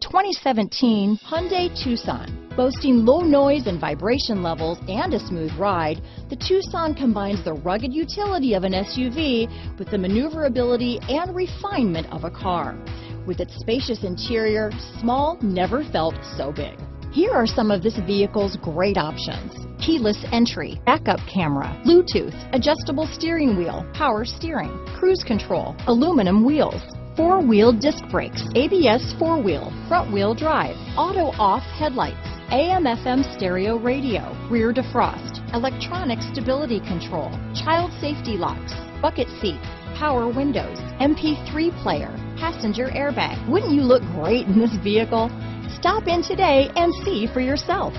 2017 Hyundai Tucson. Boasting low noise and vibration levels and a smooth ride, the Tucson combines the rugged utility of an SUV with the maneuverability and refinement of a car. With its spacious interior, small never felt so big. Here are some of this vehicle's great options. Keyless entry, backup camera, Bluetooth, adjustable steering wheel, power steering, cruise control, aluminum wheels, four-wheel disc brakes, ABS four-wheel, front-wheel drive, auto-off headlights, AM-FM stereo radio, rear defrost, electronic stability control, child safety locks, bucket seats, power windows, MP3 player, passenger airbag. Wouldn't you look great in this vehicle? Stop in today and see for yourself.